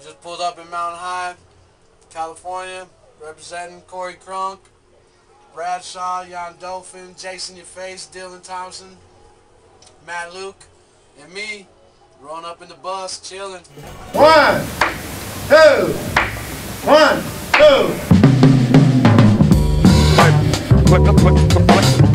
We just pulled up in Mountain High, California, representing Corey Cronk, Bradshaw, Jan Dolphin, Jason Your Face, Dillon Thompson, Matt Luke, and me, rolling up in the bus, chilling. One, two, one, two. You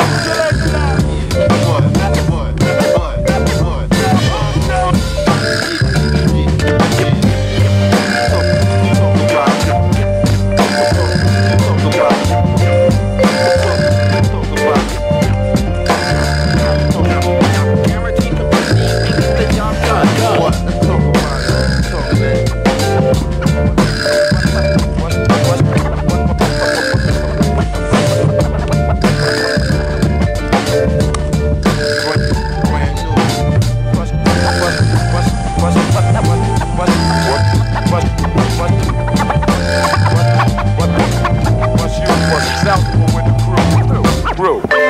Mountain High.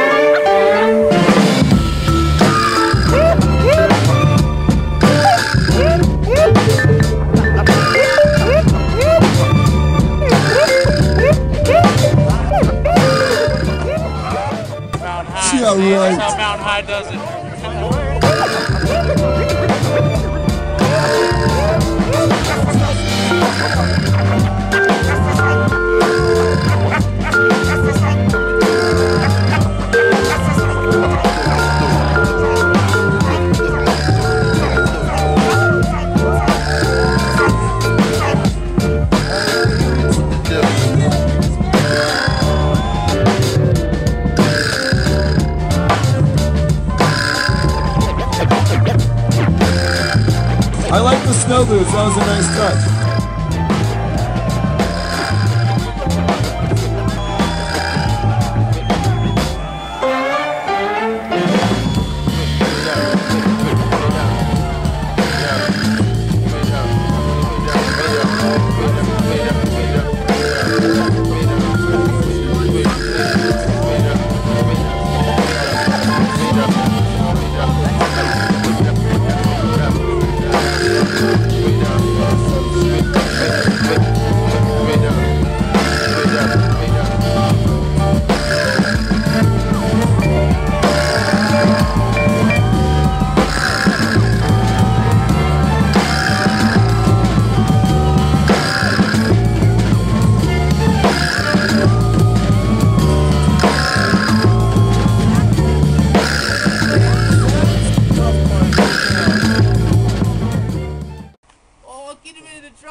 Yeah, see? right. That's how Mountain High does it. I like the snow boots. That was a nice touch.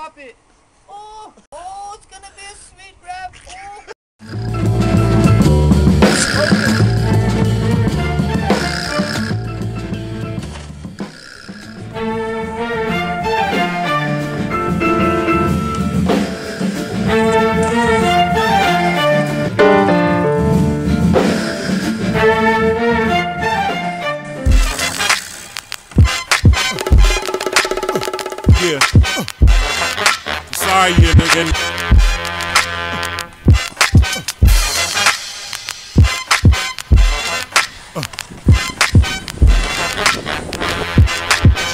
Drop it. Oh, oh, it's gonna be a sweet rap. Oh. Yeah. Nigga.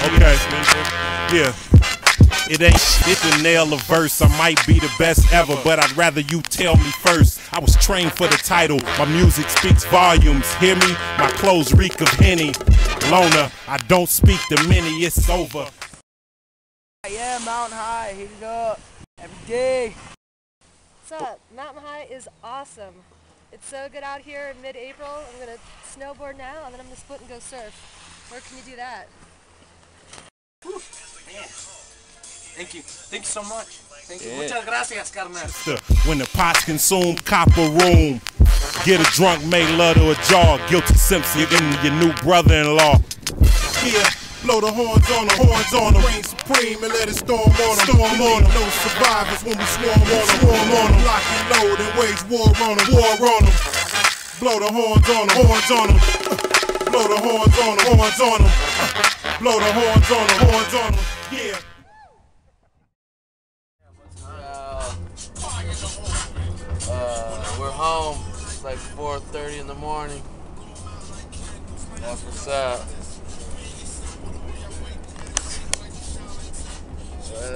Okay. Yeah. It ain't shit to nail a verse. I might be the best ever, but I'd rather you tell me first. I was trained for the title. My music speaks volumes. Hear me? My clothes reek of Henny. Loner, I don't speak to many. It's over. Yeah, Mountain High, hit it up day. What's up? Mountain High is awesome. It's so good out here in mid-April. I'm gonna snowboard now, and then I'm gonna split and go surf. Where can you do that? Thank you. Thank you so much. Thank you. Muchas gracias, carnal. When the pot's consumed, copper room. Get a drunk, make love to a jar. Guilty Simpson, you're your new brother-in-law. Yeah. Blow the horns on them, horns on them. Reign supreme and let it storm on them. Storm on them. No survivors when we swarm on them. Swarm on them. Lock and load and wage war on them. War on them. Blow the horns on them, horns on them. Blow the horns on them, horns on them. Blow the horns on them, horns on them. Yeah. Uh, we're home. It's like 4.30 in the morning. That's what's up.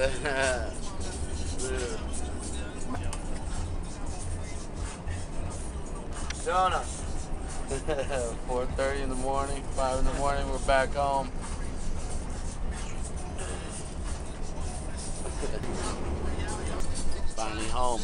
Jonah. 4.30 in the morning, 5 in the morning, we're back home. Finally home.